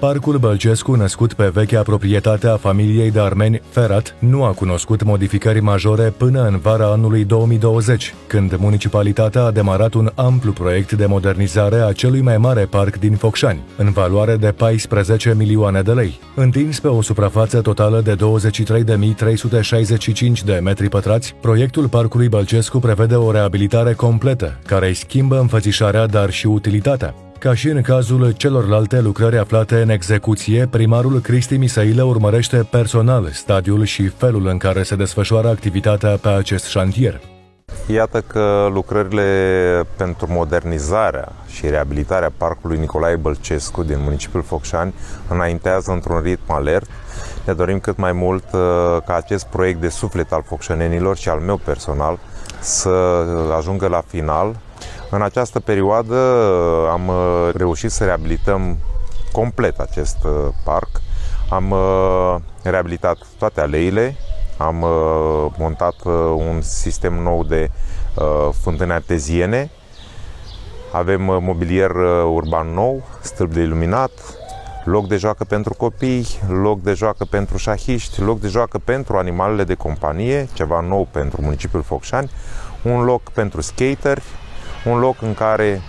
Parcul Bălcescu, născut pe vechea proprietate a familiei de armeni Ferat, nu a cunoscut modificări majore până în vara anului 2020, când municipalitatea a demarat un amplu proiect de modernizare a celui mai mare parc din Focșani, în valoare de 14 milioane de lei. Întins pe o suprafață totală de 23.365 de metri pătrați, proiectul Parcului Bălcescu prevede o reabilitare completă, care îi schimbă înfățișarea, dar și utilitatea. Ca și în cazul celorlalte lucrări aflate în execuție, primarul Cristi Misailă urmărește personal stadiul și felul în care se desfășoară activitatea pe acest șantier. Iată că lucrările pentru modernizarea și reabilitarea parcului Nicolae Bălcescu din municipiul Focșani înaintează într-un ritm alert. Ne dorim cât mai mult uh, ca acest proiect de suflet al focșănenilor și al meu personal să ajungă la final în această perioadă uh, am uh, reușit să reabilităm complet acest uh, parc. Am reabilitat toate aleile, am montat un sistem nou de fântâne arteziene, avem mobilier urban nou, stâlp de iluminat, loc de joacă pentru copii, loc de joacă pentru șahiști, loc de joacă pentru animalele de companie, ceva nou pentru municipiul Focșani, un loc pentru skateri, un loc în care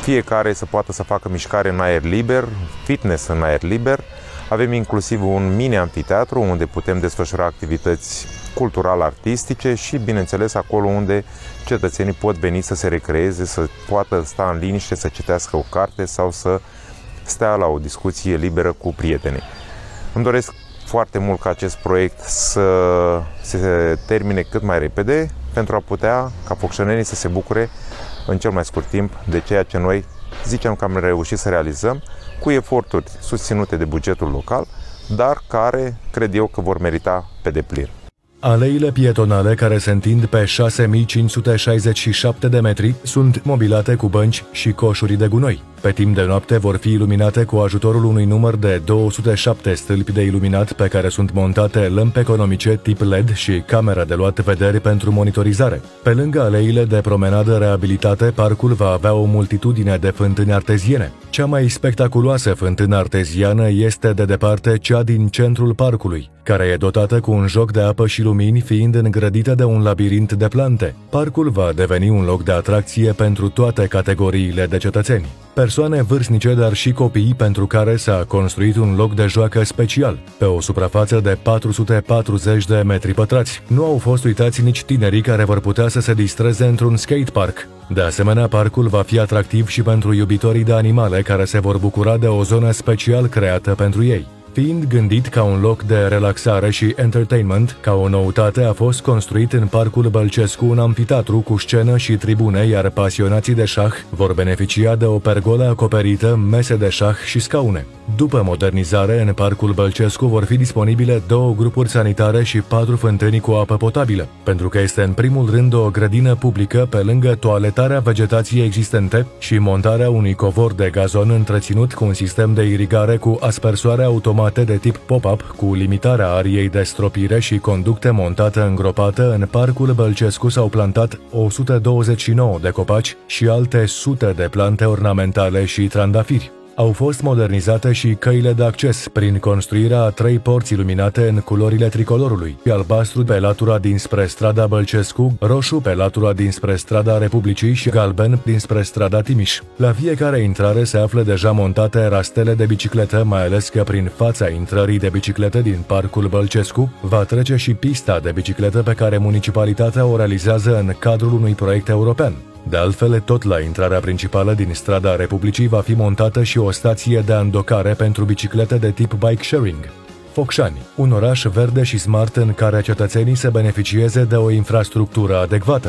fiecare să poată să facă mișcare în aer liber, fitness în aer liber. Avem inclusiv un mini-amfiteatru unde putem desfășura activități cultural-artistice și, bineînțeles, acolo unde cetățenii pot veni să se recreeze, să poată sta în liniște, să citească o carte sau să stea la o discuție liberă cu prietenii. Îmi doresc foarte mult ca acest proiect să se termine cât mai repede pentru a putea ca focșănenii să se bucure în cel mai scurt timp de ceea ce noi zicem că am reușit să realizăm cu eforturi susținute de bugetul local, dar care cred eu că vor merita pe deplin. Aleile pietonale care se întind pe 6567 de metri sunt mobilate cu bănci și coșuri de gunoi. Pe timp de noapte vor fi iluminate cu ajutorul unui număr de 207 stâlpi de iluminat pe care sunt montate lămpi economice tip LED și camera de luat vederi pentru monitorizare. Pe lângă aleile de promenadă reabilitate, parcul va avea o multitudine de fântâni arteziene. Cea mai spectaculoasă fântână arteziană este de departe cea din centrul parcului, care e dotată cu un joc de apă și lumini fiind îngrădită de un labirint de plante. Parcul va deveni un loc de atracție pentru toate categoriile de cetățeni persoane vârstnice, dar și copii pentru care s-a construit un loc de joacă special, pe o suprafață de 440 de metri pătrați. Nu au fost uitați nici tinerii care vor putea să se distreze într-un skatepark. De asemenea, parcul va fi atractiv și pentru iubitorii de animale care se vor bucura de o zonă special creată pentru ei. Fiind gândit ca un loc de relaxare și entertainment, ca o noutate a fost construit în Parcul Bălcescu un amfiteatru cu scenă și tribune, iar pasionații de șah vor beneficia de o pergolă acoperită, mese de șah și scaune. După modernizare, în Parcul Bălcescu vor fi disponibile două grupuri sanitare și patru fântâni cu apă potabilă, pentru că este în primul rând o grădină publică pe lângă toaletarea vegetației existente și montarea unui covor de gazon întreținut cu un sistem de irigare cu aspersoare automate de tip pop-up cu limitarea ariei de stropire și conducte montate îngropată în Parcul Bălcescu s-au plantat 129 de copaci și alte sute de plante ornamentale și trandafiri. Au fost modernizate și căile de acces prin construirea a trei porți iluminate în culorile tricolorului, albastru pe latura dinspre strada Bălcescu, roșu pe latura dinspre strada Republicii și galben dinspre strada Timiș. La fiecare intrare se află deja montate rastele de bicicletă, mai ales că prin fața intrării de bicicletă din parcul Bălcescu va trece și pista de bicicletă pe care municipalitatea o realizează în cadrul unui proiect european. De altfel, tot la intrarea principală din strada Republicii va fi montată și o stație de andocare pentru biciclete de tip bike sharing. Focșani, un oraș verde și smart în care cetățenii să beneficieze de o infrastructură adecvată.